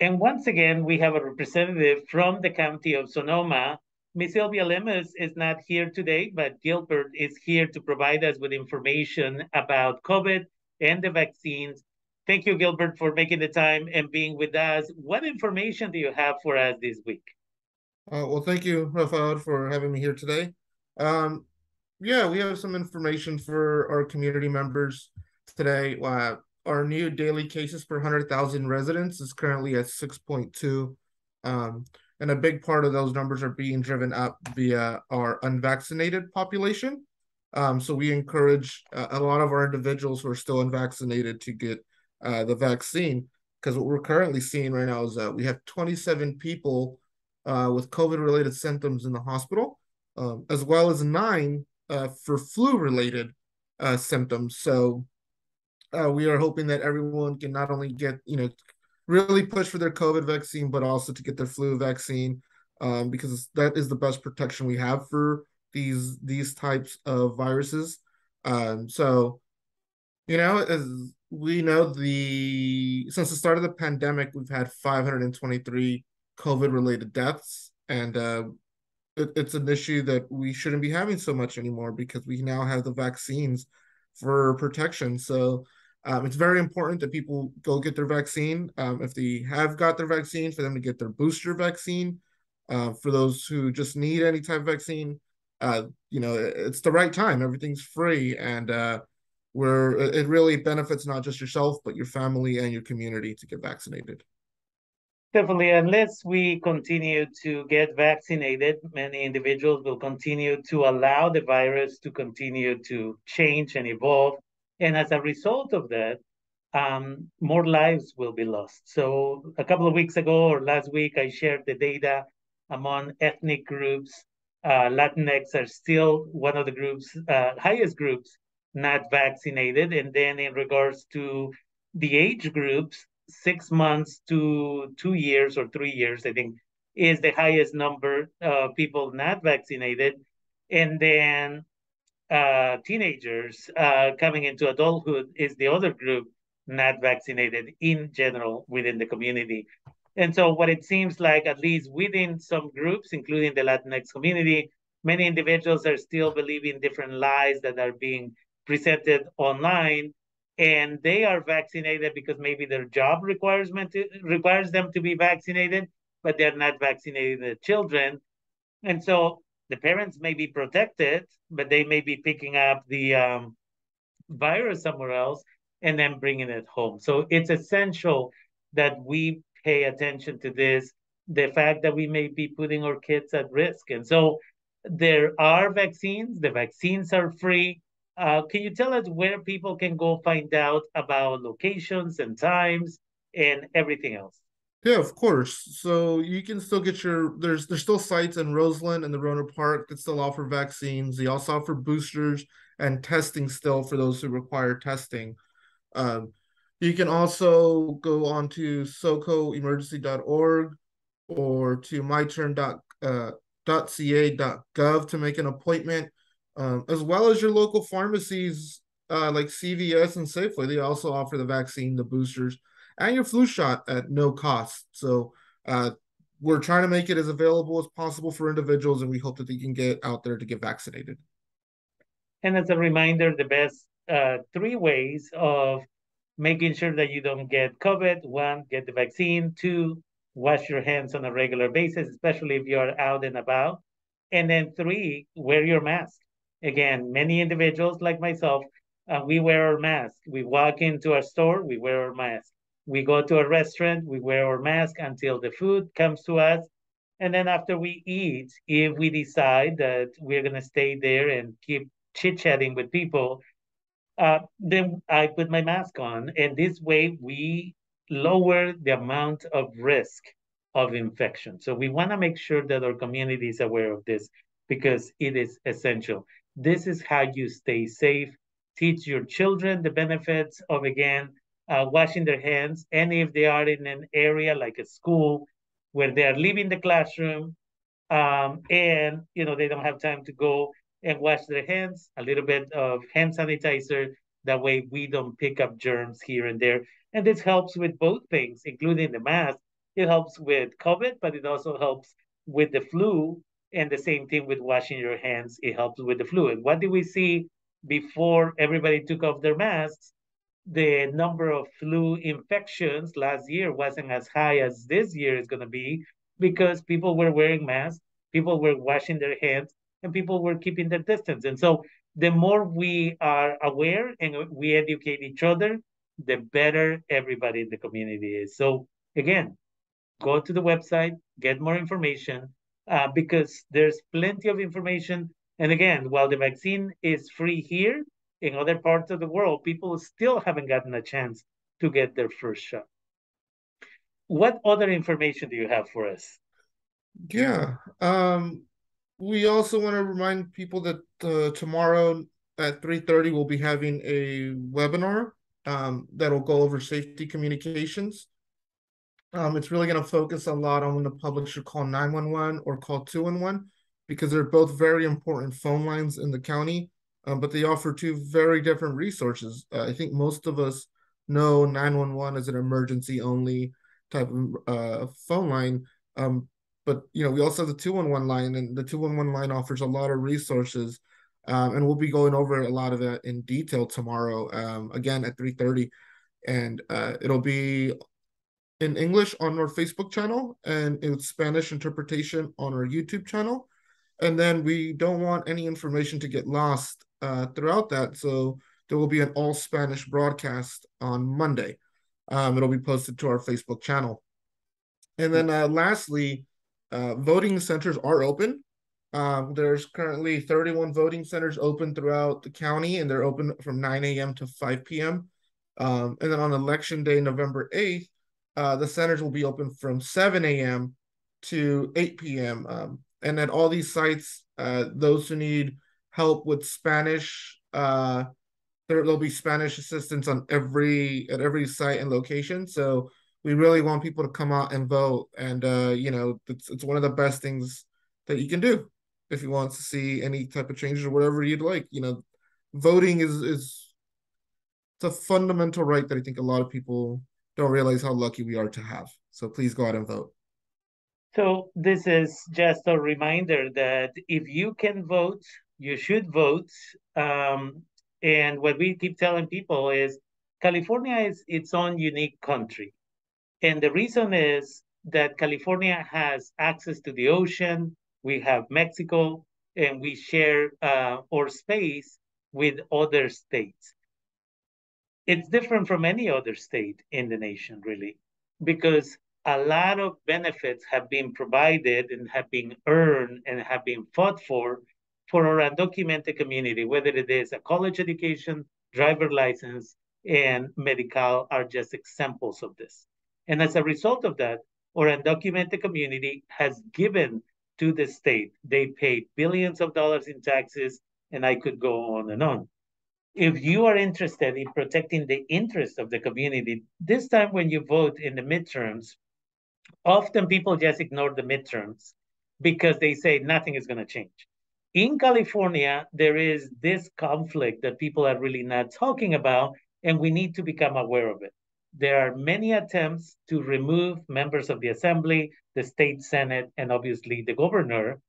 And once again, we have a representative from the county of Sonoma. Ms. Sylvia Lemus is not here today, but Gilbert is here to provide us with information about COVID and the vaccines. Thank you, Gilbert, for making the time and being with us. What information do you have for us this week? Uh, well, thank you, Rafael, for having me here today. Um, yeah, we have some information for our community members today. Uh, our new daily cases per 100,000 residents is currently at 6.2. Um, and a big part of those numbers are being driven up via our unvaccinated population. Um, so we encourage uh, a lot of our individuals who are still unvaccinated to get uh, the vaccine because what we're currently seeing right now is that we have 27 people uh, with COVID related symptoms in the hospital, um, as well as nine uh, for flu related uh, symptoms. So uh, we are hoping that everyone can not only get, you know, really push for their COVID vaccine, but also to get their flu vaccine um, because that is the best protection we have for these these types of viruses. Um, so, you know, as we know, the since the start of the pandemic, we've had 523 COVID related deaths, and uh, it, it's an issue that we shouldn't be having so much anymore because we now have the vaccines for protection. So um, it's very important that people go get their vaccine. Um, if they have got their vaccine, for them to get their booster vaccine. Uh, for those who just need any type of vaccine, uh, you know, it's the right time. Everything's free, and uh, where it really benefits not just yourself but your family and your community to get vaccinated. Definitely, unless we continue to get vaccinated, many individuals will continue to allow the virus to continue to change and evolve. And as a result of that, um, more lives will be lost. So, a couple of weeks ago or last week, I shared the data among ethnic groups. Uh, Latinx are still one of the groups, uh, highest groups not vaccinated. And then, in regards to the age groups, six months to two years or three years, I think, is the highest number of people not vaccinated. And then uh, teenagers uh, coming into adulthood is the other group not vaccinated in general within the community. And so, what it seems like, at least within some groups, including the Latinx community, many individuals are still believing different lies that are being presented online and they are vaccinated because maybe their job requires to, requires them to be vaccinated, but they're not vaccinating the children. And so the parents may be protected, but they may be picking up the um, virus somewhere else and then bringing it home. So it's essential that we pay attention to this, the fact that we may be putting our kids at risk. And so there are vaccines, the vaccines are free. Uh, can you tell us where people can go find out about locations and times and everything else? Yeah, of course. So you can still get your there's there's still sites in Roseland and the Rohnert Park that still offer vaccines. They also offer boosters and testing still for those who require testing. Um, you can also go on to socoemergency.org or to myturn.ca.gov uh, to make an appointment um, as well as your local pharmacies uh, like CVS and Safeway. They also offer the vaccine, the boosters, and your flu shot at no cost. So uh, we're trying to make it as available as possible for individuals, and we hope that they can get out there to get vaccinated. And as a reminder, the best uh, three ways of making sure that you don't get COVID one, get the vaccine, two, wash your hands on a regular basis, especially if you're out and about. And then three, wear your mask again, many individuals like myself, uh, we wear our mask. We walk into a store, we wear our mask. We go to a restaurant, we wear our mask until the food comes to us. And then after we eat, if we decide that we're going to stay there and keep chit chatting with people, uh, then I put my mask on. And this way we lower the amount of risk of infection. So we want to make sure that our community is aware of this because it is essential. This is how you stay safe. Teach your children the benefits of, again, uh, washing their hands. And if they are in an area like a school where they are leaving the classroom um, and, you know, they don't have time to go and wash their hands, a little bit of hand sanitizer. That way we don't pick up germs here and there. And this helps with both things, including the mask, It helps with COVID, but it also helps with the flu. And the same thing with washing your hands, it helps with the flu. And what did we see before everybody took off their masks? The number of flu infections last year wasn't as high as this year is going to be because people were wearing masks, people were washing their hands, and people were keeping their distance. And so the more we are aware and we educate each other, the better everybody in the community is. So again, go to the website, get more information, uh, because there's plenty of information. And again, while the vaccine is free here, in other parts of the world, people still haven't gotten a chance to get their first shot. What other information do you have for us? Yeah. Um, we also want to remind people that uh, tomorrow at 3.30 we'll be having a webinar um, that'll go over safety communications. Um, it's really going to focus a lot on when the public should call 911 or call 211 because they're both very important phone lines in the county, um, but they offer two very different resources. Uh, I think most of us know 911 is an emergency only type of uh, phone line, um, but you know we also have the 211 line, and the 211 line offers a lot of resources um, and we'll be going over a lot of that in detail tomorrow. Um, again at three thirty, and uh, it'll be in English on our Facebook channel and in Spanish interpretation on our YouTube channel. And then we don't want any information to get lost uh, throughout that, so there will be an all Spanish broadcast on Monday. Um, it'll be posted to our Facebook channel. And then uh, lastly, uh, voting centers are open. Um, there's currently 31 voting centers open throughout the county, and they're open from 9 a.m. to 5 p.m. Um, and then on election day, November 8th, uh, the centers will be open from 7 a.m. to 8 p.m. Um, and at all these sites, uh, those who need help with Spanish, uh, there, will be Spanish assistance on every at every site and location. So we really want people to come out and vote, and uh, you know, it's it's one of the best things that you can do if you want to see any type of changes or whatever you'd like. You know, voting is is it's a fundamental right that I think a lot of people don't realize how lucky we are to have. So please go out and vote. So this is just a reminder that if you can vote, you should vote. Um, and what we keep telling people is California is its own unique country. And the reason is that California has access to the ocean, we have Mexico, and we share uh, our space with other states. It's different from any other state in the nation, really, because a lot of benefits have been provided and have been earned and have been fought for for our undocumented community, whether it is a college education, driver license, and Medi-Cal are just examples of this. And as a result of that, our undocumented community has given to the state. They paid billions of dollars in taxes, and I could go on and on. If you are interested in protecting the interests of the community, this time when you vote in the midterms, often people just ignore the midterms because they say nothing is going to change. In California, there is this conflict that people are really not talking about, and we need to become aware of it. There are many attempts to remove members of the assembly, the state senate, and obviously the governor.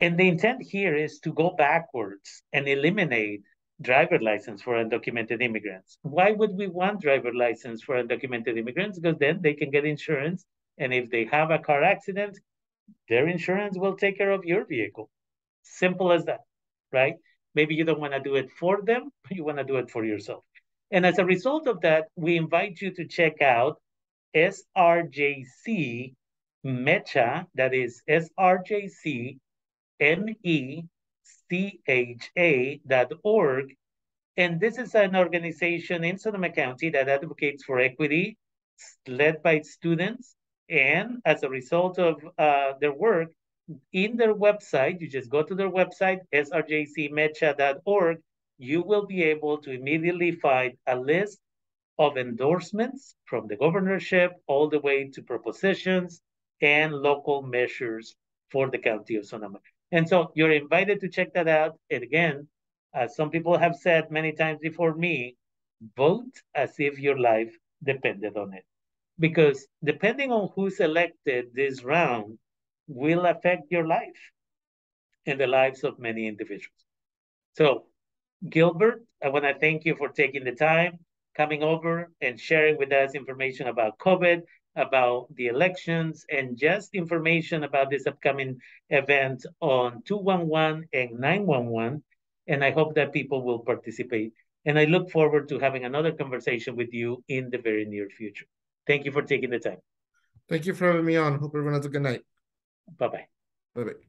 And the intent here is to go backwards and eliminate driver license for undocumented immigrants. Why would we want driver license for undocumented immigrants? Because then they can get insurance, and if they have a car accident, their insurance will take care of your vehicle. Simple as that, right? Maybe you don't want to do it for them, but you want to do it for yourself. And as a result of that, we invite you to check out SRJC Mecha, that is SRJC dot org. And this is an organization in Sonoma County that advocates for equity, led by students. And as a result of uh, their work, in their website, you just go to their website, srjcmecha.org, you will be able to immediately find a list of endorsements from the governorship all the way to propositions and local measures for the county of Sonoma. And so you're invited to check that out. And again, as some people have said many times before me, vote as if your life depended on it. because depending on who's elected this round will affect your life and the lives of many individuals. So, Gilbert, I want to thank you for taking the time, coming over and sharing with us information about COVID, about the elections, and just information about this upcoming event on 211 and 911. And I hope that people will participate. And I look forward to having another conversation with you in the very near future. Thank you for taking the time. Thank you for having me on. Hope everyone has a good night. Bye bye. Bye bye.